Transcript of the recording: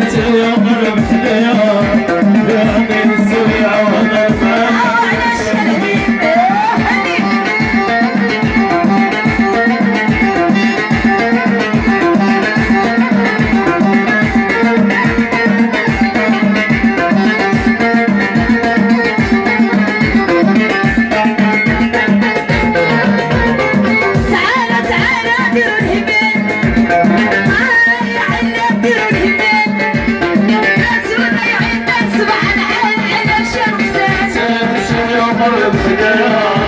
do يا